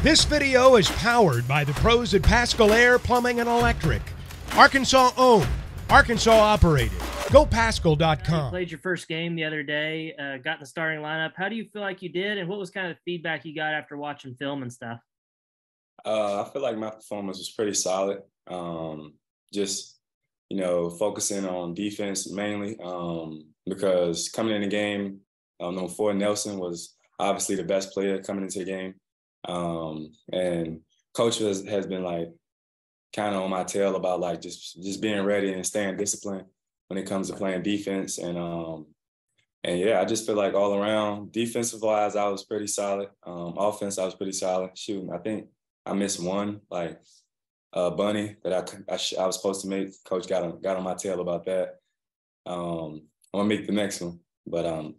This video is powered by the pros at Paschal Air Plumbing and Electric. Arkansas owned, Arkansas operated. GoPaschal.com. You played your first game the other day, uh, got in the starting lineup. How do you feel like you did, and what was kind of the feedback you got after watching film and stuff? Uh, I feel like my performance was pretty solid. Um, just you know, focusing on defense mainly um, because coming in the game, um, number four Nelson was obviously the best player coming into the game. Um, and coach has, has been like kind of on my tail about like just just being ready and staying disciplined when it comes to playing defense. And um, and yeah, I just feel like all around defensive wise, I was pretty solid. Um, offense, I was pretty solid. Shooting, I think I missed one like uh, bunny that I I, sh- I was supposed to make. Coach got on got on my tail about that. Um, I'm gonna make the next one, but um,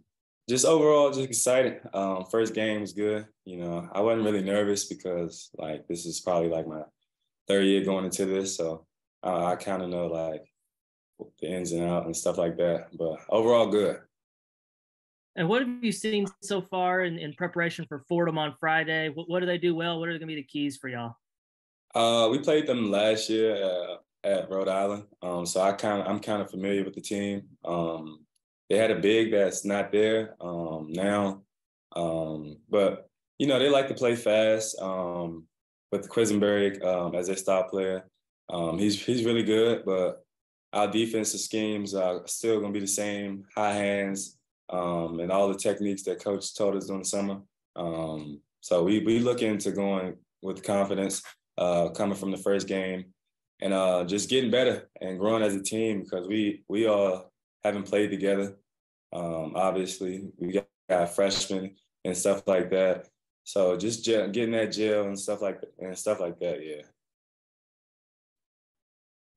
just overall, just excited. Um, first game was good. You know, I wasn't really nervous because like this is probably like my third year going into this, so uh, I kind of know like the ins and outs and stuff like that. But overall, good. And what have you seen so far in, in preparation for Fordham on Friday? What, what do they do well? What are going to be the keys for y'all? Uh, we played them last year uh, at Rhode Island, um, so I kind of I'm kind of familiar with the team. Um, they had a big that's not there um, now, um, but you know they like to play fast. Um, with Quisenberry um, as their stop player, um, he's he's really good, but our defensive schemes are still going to be the same: high hands um, and all the techniques that Coach told us during the summer. so we we look into going with confidence, uh, coming from the first game, and uh, just getting better and growing as a team because we we all haven't played together um, obviously, we got, got freshmen and stuff like that. So just getting that gel and stuff like that, and stuff like that, yeah.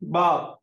Bob.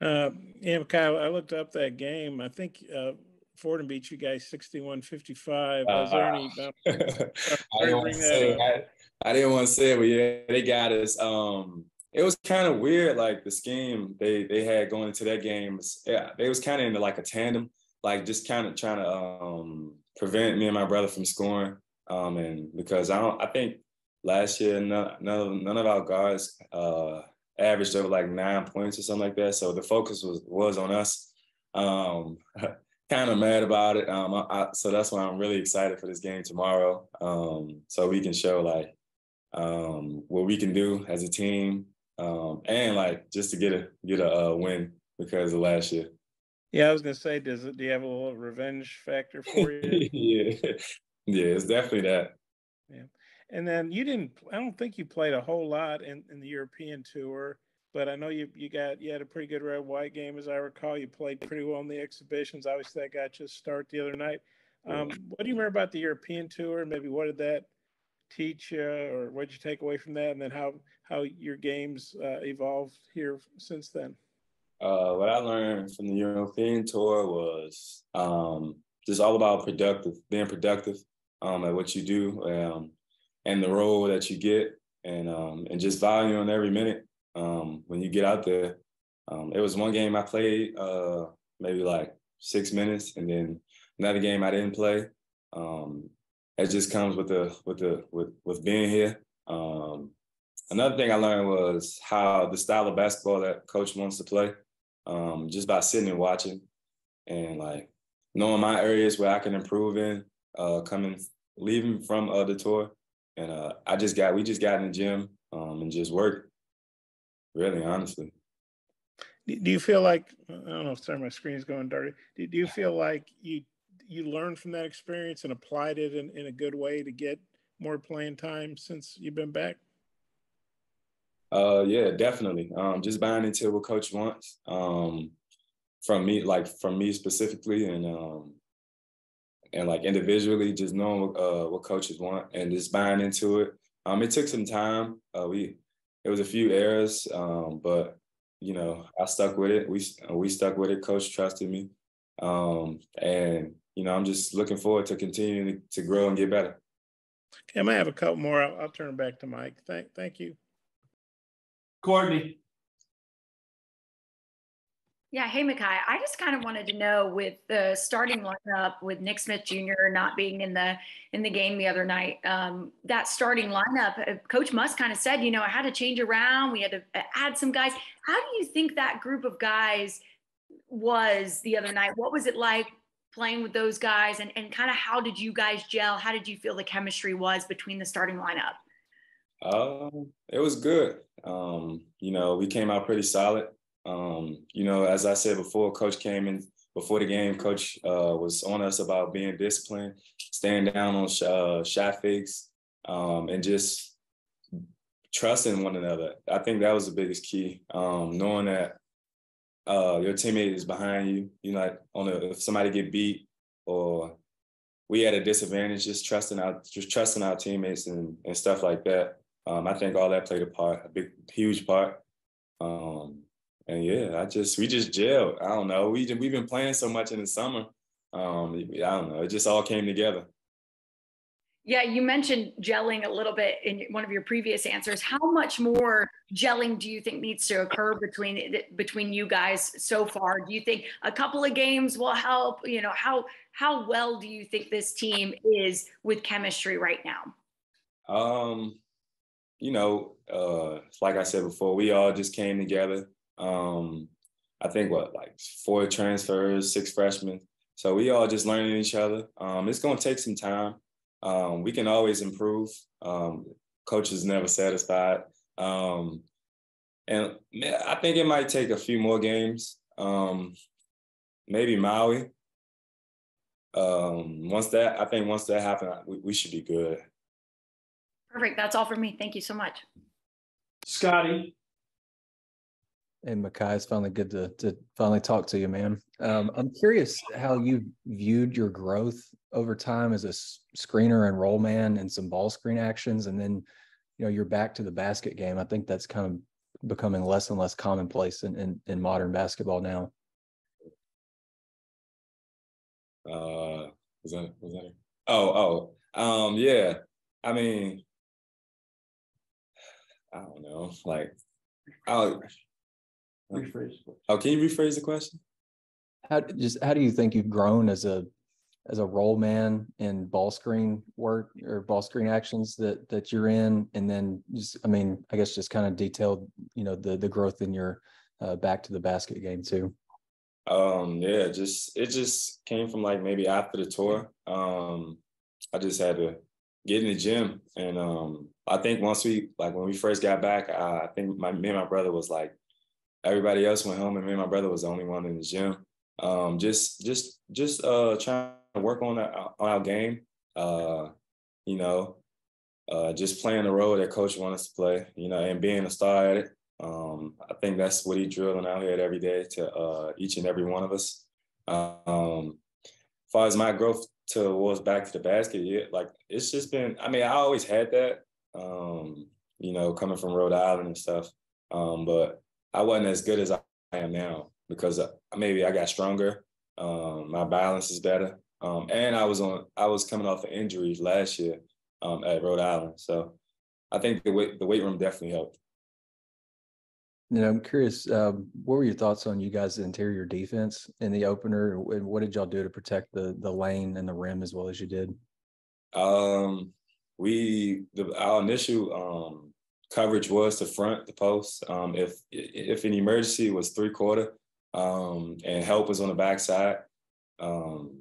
Uh, yeah, Kyle, I looked up that game. I think uh, Fordham beat you guys 61 55. Was there any? Uh, I, didn't want to say, I, I didn't want to say it, but yeah, they got us. Um, it was kind of weird, like the scheme they they had going into that game. Yeah, they was kind of into like a tandem, like just kind of trying to um, prevent me and my brother from scoring. Um, and because I don't, I think last year none none, none of our guards uh, averaged over like nine points or something like that. So the focus was was on us. Um, kind of mad about it. Um, I, I, so that's why I'm really excited for this game tomorrow. Um, so we can show like um, what we can do as a team um, and like just to get a get a uh, win because of last year. Yeah, I was gonna say, does it? Do you have a little revenge factor for you? yeah, yeah, it's definitely that. Yeah, and then you didn't. I don't think you played a whole lot in, in the European tour, but I know you you got you had a pretty good red white game, as I recall. You played pretty well in the exhibitions. Obviously, that got you a start the other night. Um, what do you remember about the European tour? Maybe what did that teach you, or what did you take away from that, and then how how your games uh, evolved here since then? Uh, what I learned from the European tour was um, just all about productive, being productive um, at what you do, um, and the role that you get, and um, and just valuing every minute um, when you get out there. Um, it was one game I played uh, maybe like six minutes, and then another game I didn't play. It just comes with the with the with with being here. Um, another thing I learned was how the style of basketball that coach wants to play. Um, just by sitting and watching, and like knowing my areas where I can improve in, uh, coming leaving from uh, the tour, and uh, I just got we just got in the gym um, and just worked. Really, honestly. Do you feel like I don't know if sorry my screen's going dirty. Do you feel like you you learned from that experience and applied it in, in a good way to get more playing time since you've been back? Uh, yeah, definitely. Um, just buying into what coach wants um, from me, like from me specifically, and um, and like individually, just knowing what, uh, what coaches want and just buying into it. Um, it took some time. Uh, we it was a few errors, um, but you know I stuck with it. We we stuck with it. Coach trusted me, um, and you know, I'm just looking forward to continuing to grow and get better. Okay, I might have a couple more. I'll, I'll turn back to Mike. Thank, thank you. Courtney. Yeah. Hey, Makhei. I just kind of wanted to know with the starting lineup with Nick Smith Jr. not being in the in the game the other night, um, that starting lineup, uh, Coach Muss kind of said, you know, I had to change around. We had to uh, add some guys. How do you think that group of guys was the other night? What was it like playing with those guys, and and kind of how did you guys gel? How did you feel the chemistry was between the starting lineup? Um, it was good. Um, you know, we came out pretty solid. Um, you know, as I said before, coach came in before the game. Coach uh, was on us about being disciplined, staying down on sh- uh, shot fakes, um, and just trusting one another. I think that was the biggest key. Um, knowing that uh, your teammate is behind you. You know, on a, if somebody get beat or we had a disadvantage, just trusting our just trusting our teammates and and stuff like that. Um, I think all that played a part, a big, huge part. Um, and yeah, I just we just gelled. I don't know. We we've been playing so much in the summer. Um, I don't know. It just all came together. Yeah, you mentioned gelling a little bit in one of your previous answers. How much more gelling do you think needs to occur between between you guys so far? Do you think a couple of games will help? You know, how how well do you think this team is with chemistry right now? Um, you know, uh, like I said before, we all just came together. Um, I think what like four transfers, six freshmen. So we all just learning each other. Um, it's gonna take some time. Um, we can always improve. Um, coach is never satisfied. Um, and I think it might take a few more games. Um, maybe Maui. Um, once that, I think once that happens, we, we should be good. Perfect. That's all for me. Thank you so much. Scotty. And Makhei, it's finally good to, to finally talk to you, man. Um, I'm curious how you viewed your growth over time as a screener and roll man and some ball screen actions. And then, you know, you're back to the basket game. I think that's kind of becoming less and less commonplace in, in, in modern basketball now. Uh, was that, was that, oh, oh, um, yeah. I mean, I don't know, like, I'll, rephrase. Oh, can you rephrase the question? How just how do you think you've grown as a as a roll man in ball screen work or ball screen actions that that you're in, and then just I mean I guess just kind of detailed you know the the growth in your uh, back to the basket game too. Um yeah, just it just came from like maybe after the tour. Um I just had to get in the gym and um I think once we like when we first got back, I, I think my me and my brother was like everybody else went home and me and my brother was the only one in the gym. Um, just just just uh trying to work on our, on our game. Uh, you know, uh, just playing the role that coach wants us to play, you know, and being a star at it. Um, I think that's what he's drilling out here every day to uh, each and every one of us. Um, as far as my growth towards back to the basket, yeah, like it's just been, I mean, I always had that, um, you know, coming from Rhode Island and stuff. Um, but I wasn't as good as I am now because uh, maybe I got stronger. Um, my balance is better. Um, and I was on, I was coming off of injuries last year um, at Rhode Island. So I think the weight, the weight room definitely helped. You know, I'm curious, um, what were your thoughts on you guys' interior defense in the opener, and what did y'all do to protect the the lane and the rim as well as you did? Um, we the our initial um coverage was to front the post. Um, if if an emergency was three quarter um, and help was on the backside, um,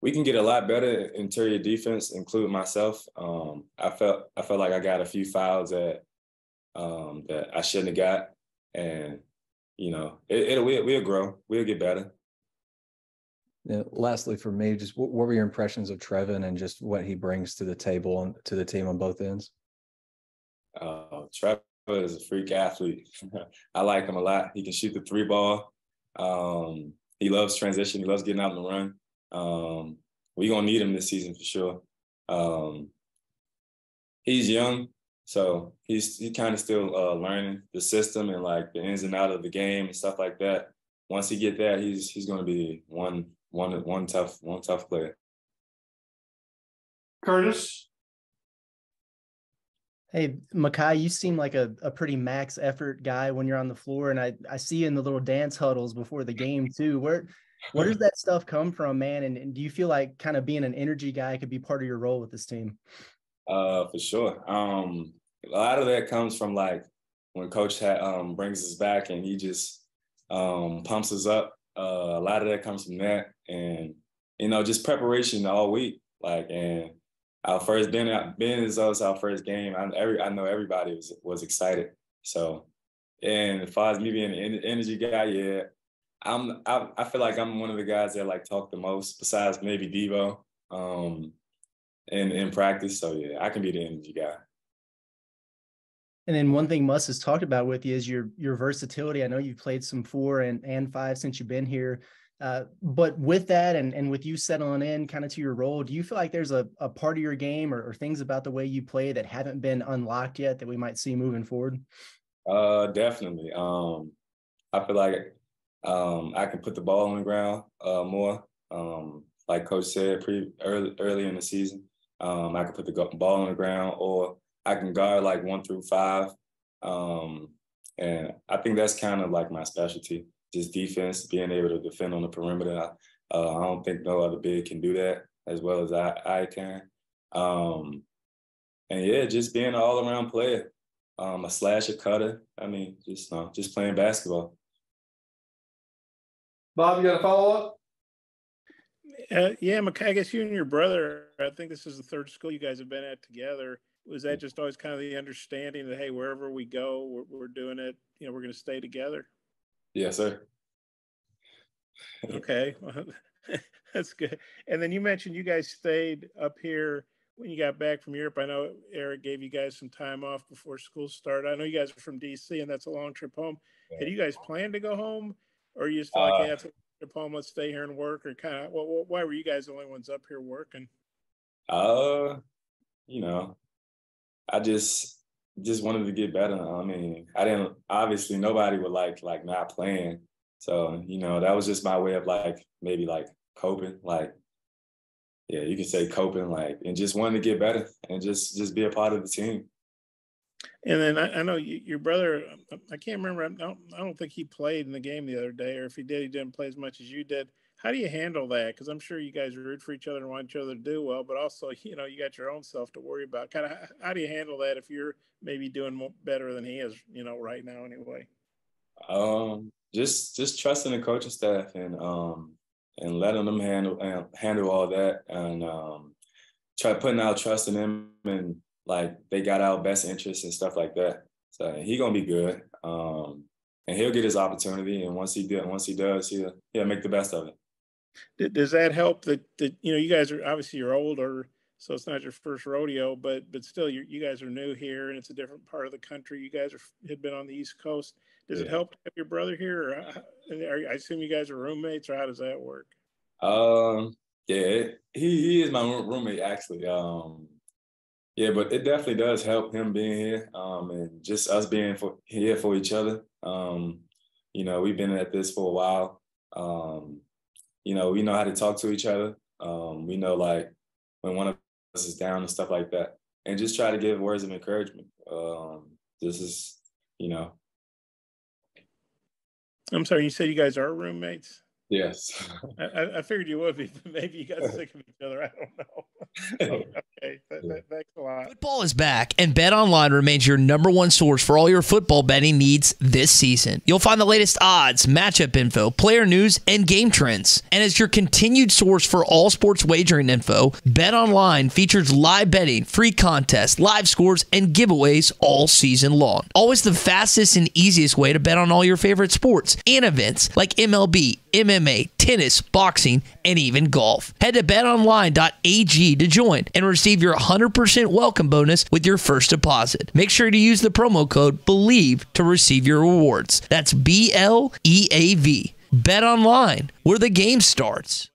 we can get a lot better interior defense, including myself. Um, I felt I felt like I got a few fouls that um, that I shouldn't have got, and you know it, it'll we'll, we'll grow, we'll get better. Yeah, lastly, for me, just what, what were your impressions of Trevon and just what he brings to the table and to the team on both ends? Uh, Trevon is a freak athlete. I like him a lot. He can shoot the three ball. Um, he loves transition. He loves getting out on the run. Um, we're gonna need him this season for sure. Um, he's young, so he's he kind of still uh, learning the system and like the ins and out of the game and stuff like that. Once he get that, he's he's gonna be one one one tough one tough player. Curtis. Hey, Makhei, you seem like a, a pretty max effort guy when you're on the floor. And I, I see you in the little dance huddles before the game too. Where where does that stuff come from, man? And, and do you feel like kind of being an energy guy could be part of your role with this team? Uh, for sure. Um, a lot of that comes from like when coach ha- um, brings us back and he just um, pumps us up. Uh, a lot of that comes from that. And, you know, just preparation all week. Like, and our first being being as though our first game. I every I know everybody was was excited. So, and as far as me being an energy guy, yeah, I'm I, I feel like I'm one of the guys that like talk the most, besides maybe Devo, um, in in practice. So yeah, I can be the energy guy. And then one thing Muss has talked about with you is your your versatility. I know you've played some four and and five since you've been here. Uh, but with that and, and with you settling in kind of to your role, do you feel like there's a, a part of your game or, or, things about the way you play that haven't been unlocked yet that we might see moving forward? Uh, definitely. Um, I feel like um, I can put the ball on the ground uh, more. Um, like Coach said, pretty early early in the season, um, I can put the ball on the ground, or I can guard like one through five. Um, and I think that's kind of like my specialty just defense, being able to defend on the perimeter. I, uh, I don't think no other big can do that as well as I, I can. Um, and yeah, just being an all around player, um, a slasher cutter. I mean, just uh, just playing basketball. Bob, you got a follow up? Uh, yeah, Makhei, I guess you and your brother, I think this is the third school you guys have been at together. Was that just always kind of the understanding that, hey, wherever we go, we're, we're doing it, you know, we're going to stay together? Yes, sir. okay, that's good. And then you mentioned you guys stayed up here when you got back from Europe. I know Eric gave you guys some time off before school started. I know you guys are from DC, and that's a long trip home. Yeah. Had you guys planned to go home, or you just felt like, uh, hey, that's a trip home. Let's stay here and work, or kind of, well, why were you guys the only ones up here working? Uh, you know, I just just wanted to get better. I mean, I didn't obviously nobody would like like not playing. So, you know, that was just my way of like maybe like coping, like yeah, you can say coping, like and just wanting to get better and just just be a part of the team. And then I, I know you, your brother, I can't remember. I don't, I don't think he played in the game the other day, or if he did, he didn't play as much as you did. How do you handle that? Because I'm sure you guys root for each other and want each other to do well, but also, you know, you got your own self to worry about. Kind of, how do you handle that if you're maybe doing more, better than he is, you know, right now anyway? Um, just just trusting the coaching staff and um and letting them handle handle all that and um try putting out trust in them and like they got our best interests and stuff like that. So he gonna be good. Um, and he'll get his opportunity. And once he did, once he does, he'll he'll make the best of it does that help that, that you know you guys are obviously you're older so it's not your first rodeo but but still you, you guys are new here and it's a different part of the country. You guys are, had been on the east coast. Does yeah. it help to have your brother here or are, i assume you guys are roommates or how does that work? Um yeah he, he is my roommate actually um yeah but it definitely does help him being here um and just us being for, here for each other. Um you know we've been at this for a while um you know, we know how to talk to each other. Um, we know like when one of us is down and stuff like that, and just try to give words of encouragement. Um, this is, you know. I'm sorry, you said you guys are roommates. Yes. I, I, figured you would be, but maybe you got sick of each other. I don't know. okay, thanks a lot. Football is back, and Bet Online remains your number one source for all your football betting needs this season. You'll find the latest odds, matchup info, player news, and game trends. And as your continued source for all sports wagering info, Bet Online features live betting, free contests, live scores, and giveaways all season long. Always the fastest and easiest way to bet on all your favorite sports and events like MLB, MMA, tennis, boxing, and even golf. Head to betonline.ag to join and receive your 100% welcome bonus with your first deposit. Make sure to use the promo code BELIEVE to receive your rewards. That's B L E A V. Bet online, where the game starts.